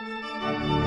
Música